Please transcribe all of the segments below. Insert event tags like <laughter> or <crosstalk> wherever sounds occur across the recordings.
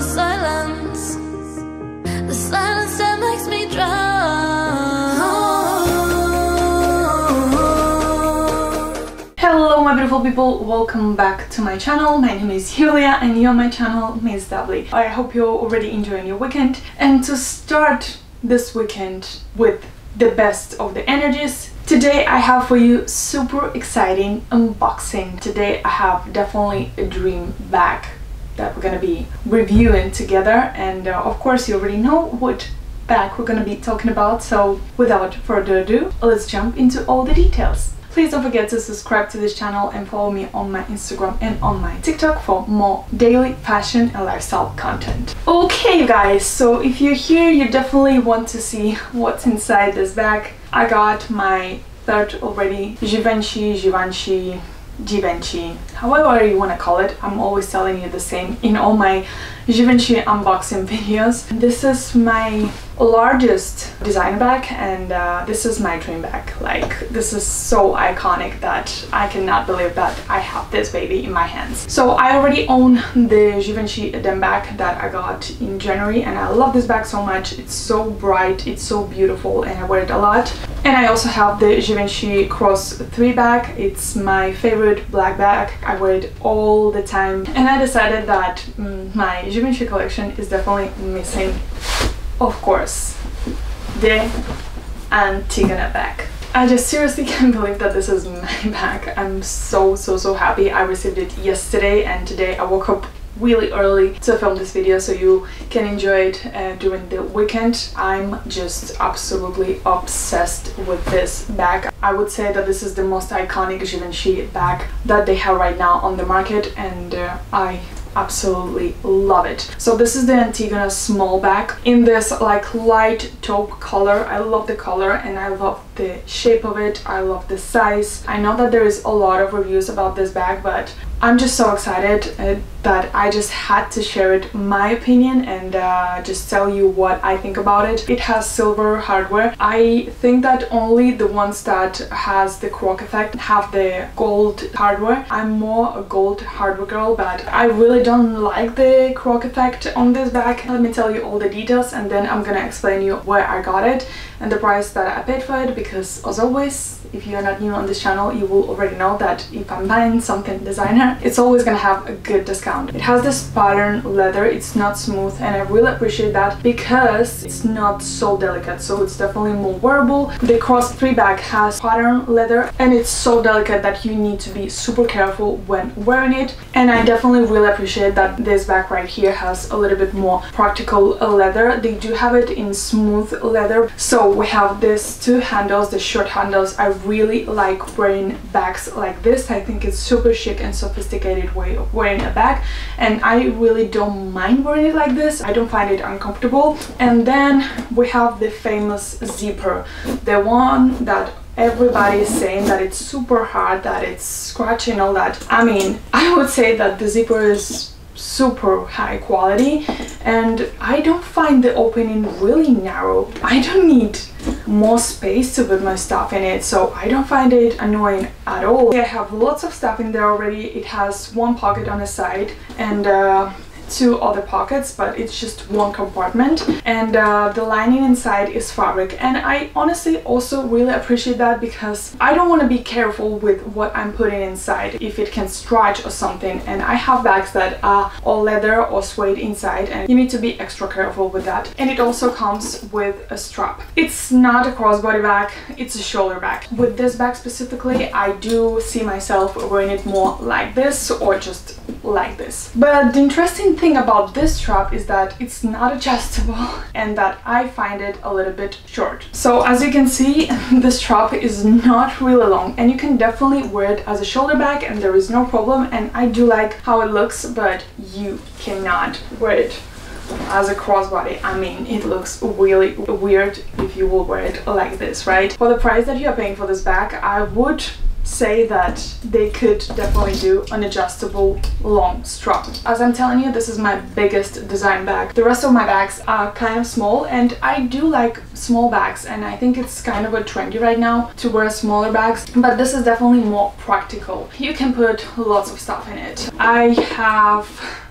Silence, the silence that makes me drown. Hello my beautiful people, welcome back to my channel. My name is Yulia and you're my channel Miss Double Y. I hope you're already enjoying your weekend and to start this weekend with the best of the energies Today I have for you super exciting unboxing. Today I have definitely a dream bag that we're gonna be reviewing together and uh, of course you already know what bag we're gonna be talking about so without further ado let's jump into all the details. Please don't forget to subscribe to this channel and follow me on my Instagram and on my TikTok for more daily fashion and lifestyle content. Okay guys, so if you're here you definitely want to see what's inside this bag. I got my third already Givenchy, Givenchy, Givenchy, however you want to call it. I'm always telling you the same in all my Givenchy unboxing <laughs> videos. This is my largest designer bag and uh, this is my dream bag. Like this is so iconic that I cannot believe that I have this baby in my hands. So I already own the Givenchy Eden bag that I got in January and I love this bag so much. It's so bright it's so beautiful and I wear it a lot. And I also have the Givenchy Cross 3 bag. It's my favorite black bag I wear it all the time and I decided that mm, my Givenchy collection is definitely missing of course, the Antigona bag. I just seriously <laughs> can't believe that this is my bag. I'm so, so, so happy. I received it yesterday and today I woke up really early to film this video so you can enjoy it uh, during the weekend. I'm just absolutely obsessed with this bag. I would say that this is the most iconic Givenchy bag that they have right now on the market and uh, I absolutely love it. So this is the Antigona small bag in this like light taupe color. I love the color and I love the shape of it. I love the size. I know that there is a lot of reviews about this bag but I'm just so excited uh, that I just had to share it my opinion and uh, just tell you what I think about it. It has silver hardware. I think that only the ones that has the croc effect have the gold hardware. I'm more a gold hardware girl but I really don't like the croc effect on this bag. Let me tell you all the details and then I'm gonna explain you where I got it and the price that I paid for it because as always if you're not new on this channel you will already know that if I'm buying something designer it's always gonna have a good discount. It has this pattern leather, it's not smooth and I really appreciate that because it's not so delicate so it's definitely more wearable. The Cross 3 bag has pattern leather and it's so delicate that you need to be super careful when wearing it and I definitely really appreciate that this bag right here has a little bit more practical leather. They do have it in smooth leather so we have these two handles, the short handles. I really like wearing bags like this. I think it's super chic and sophisticated way of wearing a bag and I really don't mind wearing it like this. I don't find it uncomfortable. And then we have the famous zipper, the one that everybody is saying that it's super hard, that it's scratching all that. I mean, I would say that the zipper is super high quality and I don't find the opening really narrow. I don't need more space to put my stuff in it so I don't find it annoying at all. I have lots of stuff in there already. It has one pocket on the side and uh, two other pockets but it's just one compartment and uh, the lining inside is fabric and I honestly also really appreciate that because I don't want to be careful with what I'm putting inside if it can stretch or something and I have bags that are all leather or suede inside and you need to be extra careful with that and it also comes with a strap. It's not a crossbody bag, it's a shoulder bag. With this bag specifically I do see myself wearing it more like this or just like this. But the interesting thing about this strap is that it's not adjustable <laughs> and that I find it a little bit short. So as you can see, <laughs> the strap is not really long and you can definitely wear it as a shoulder bag and there is no problem and I do like how it looks but you cannot wear it as a crossbody. I mean, it looks really weird if you will wear it like this, right? For the price that you are paying for this bag, I would say that they could definitely do an adjustable long strap. As I'm telling you, this is my biggest design bag. The rest of my bags are kind of small and I do like small bags and I think it's kind of a trendy right now to wear smaller bags but this is definitely more practical. You can put lots of stuff in it. I have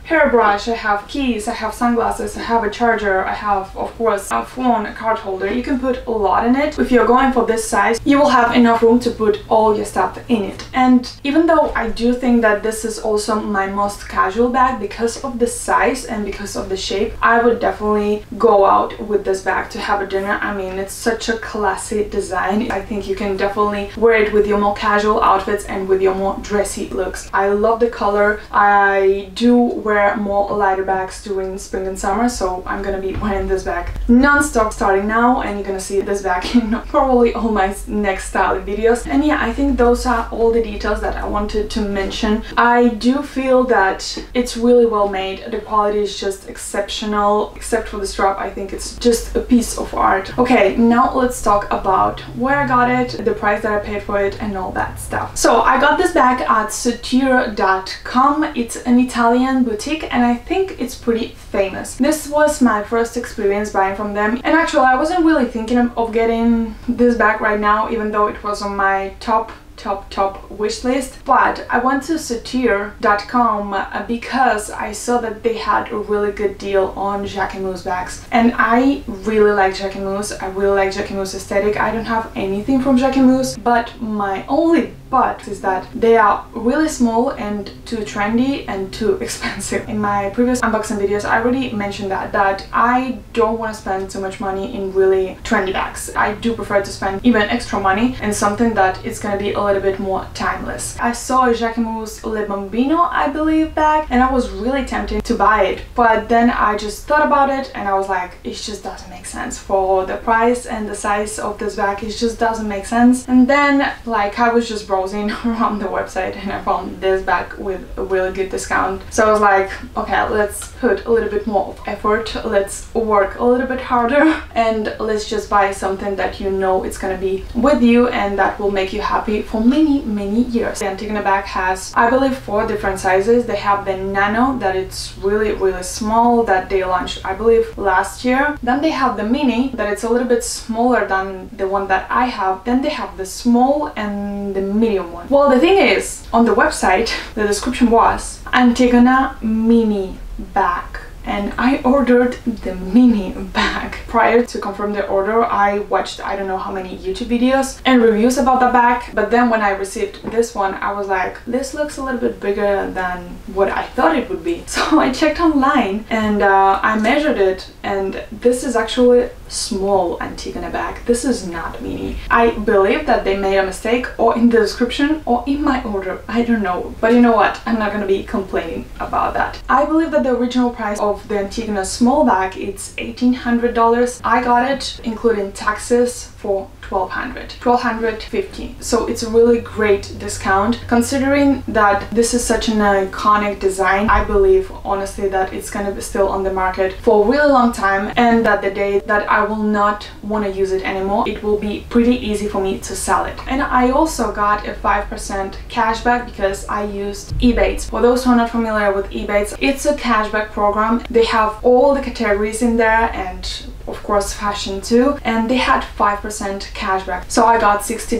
hairbrush, I have keys, I have sunglasses, I have a charger, I have of course a phone, a card holder. You can put a lot in it. If you're going for this size, you will have enough room to put all your stuff in it. And even though I do think that this is also my most casual bag because of the size and because of the shape, I would definitely go out with this bag to have a dinner. I mean, it's such a classy design. I think you can definitely wear it with your more casual outfits and with your more dressy looks. I love the color. I do wear wear more lighter bags during spring and summer so I'm gonna be wearing this bag non-stop starting now and you're gonna see this bag <laughs> in probably all my next styling videos. And yeah I think those are all the details that I wanted to mention. I do feel that it's really well made. The quality is just exceptional except for the strap. I think it's just a piece of art. Okay now let's talk about where I got it the price that I paid for it and all that stuff. So I got this bag at Cettire.com it's an Italian boutique boutique and I think it's pretty famous. This was my first experience buying from them and actually I wasn't really thinking of getting this bag right now even though it was on my top top top wish list but I went to Cettire.com uh, because I saw that they had a really good deal on Jacquemus bags and I really like Jacquemus I really like Jacquemus aesthetic I don't have anything from Jacquemus but my only but is that they are really small and too trendy and too <laughs> expensive. In my previous unboxing videos I already mentioned that, that I don't want to spend too much money in really trendy bags. I do prefer to spend even extra money in something that is going to be a little bit more timeless. I saw a Jacquemus Le Bambino I believe bag and I was really tempted to buy it but then I just thought about it and I was like it just doesn't make sense for the price and the size of this bag it just doesn't make sense and then like I was just browsing <laughs> around the website and I found this bag with a really good discount. So I was like, okay, let's put a little bit more effort, let's work a little bit harder <laughs> and let's just buy something that you know it's gonna be with you and that will make you happy for many, many years. The Antigona bag has, I believe, four different sizes. They have the Nano that it's really, really small that they launched, I believe, last year. Then they have the Mini that it's a little bit smaller than the one that I have. Then they have the small and the medium one. Well, the thing is, on the website, the description was Antigona mini bag and I ordered the mini bag. Prior to confirm the order, I watched I don't know how many YouTube videos and reviews about the bag, but then when I received this one, I was like, this looks a little bit bigger than what I thought it would be. <laughs> So I checked online and uh, I measured it and this is actually small Antigona bag. This is not mini. I believe that they made a mistake or in the description or in my order. I don't know. But you know what? I'm not gonna be complaining about that. I believe that the original price of the Antigona small bag it's $1,800. I got it including taxes for 1200 1250 so it's a really great discount. Considering that this is such an iconic design i believe honestly that it's gonna be still on the market for a really long time and that the day that i will not want to use it anymore it will be pretty easy for me to sell it. And i also got a 5% cashback because i used ebates. For those who are not familiar with ebates it's a cashback program. They have all the categories in there and of course fashion too and they had 5% cashback so I got $60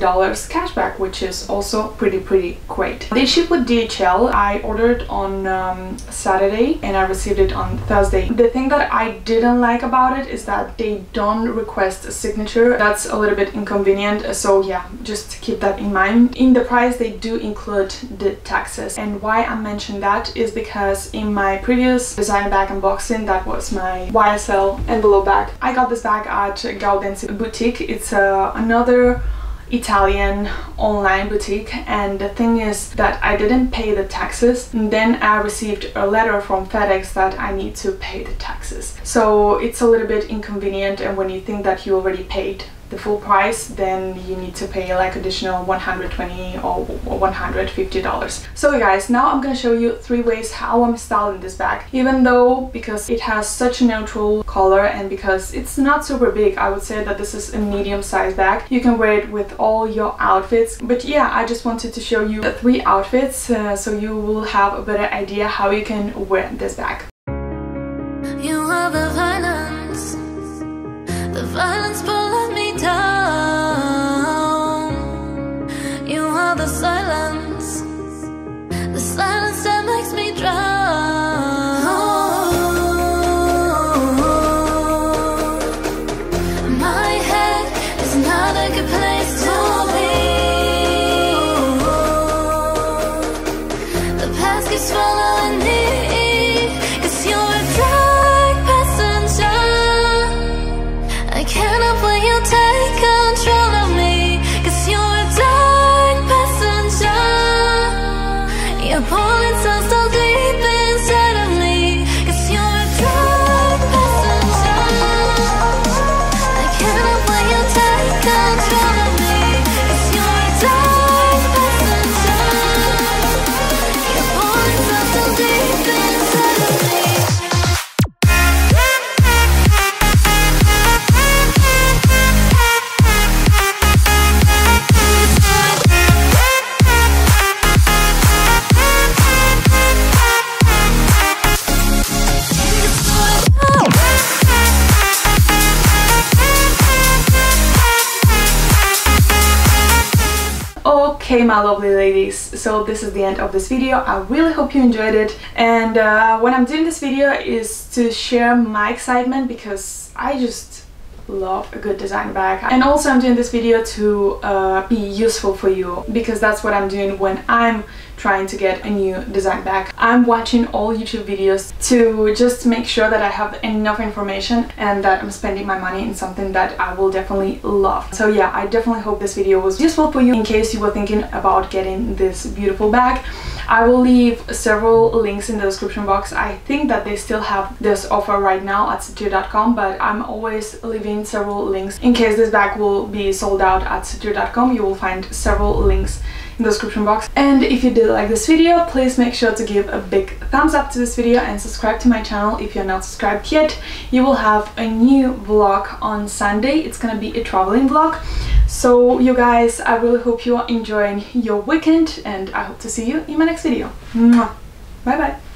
cashback which is also pretty pretty great. They ship with DHL I ordered on um, Saturday and I received it on Thursday. The thing that I didn't like about it is that they don't request a signature that's a little bit inconvenient so yeah just keep that in mind. In the price they do include the taxes and why I mentioned that is because in my previous designer bag unboxing that was my YSL envelope bag I got this bag at Gaudenzi Boutique. It's uh, another Italian online boutique and the thing is that I didn't pay the taxes and then I received a letter from FedEx that I need to pay the taxes so it's a little bit inconvenient and when you think that you already paid the full price then you need to pay like additional 120 or 150 dollars. So guys now i'm gonna show you three ways how i'm styling this bag. Even though because it has such a neutral color and because it's not super big i would say that this is a medium sized bag. You can wear it with all your outfits. But yeah i just wanted to show you the three outfits uh, so you will have a better idea how you can wear this bag Past Okay, my lovely ladies, so this is the end of this video. I really hope you enjoyed it. And uh, what I'm doing this video is to share my excitement because I just love a good design bag. And also I'm doing this video to uh, be useful for you because that's what I'm doing when I'm trying to get a new design bag. I'm watching all YouTube videos to just make sure that I have enough information and that I'm spending my money in something that I will definitely love. So yeah, I definitely hope this video was useful for you in case you were thinking about getting this beautiful bag. I will leave several links in the description box. I think that they still have this offer right now at Cettire.com, but I'm always leaving several links in case this bag will be sold out at Cettire.com. You will find several links in the description box. And if you did like this video, please make sure to give a big thumbs up to this video and subscribe to my channel if you're not subscribed yet. You will have a new vlog on Sunday. It's gonna be a traveling vlog. So you guys, I really hope you are enjoying your weekend and I hope to see you in my next video. Bye bye.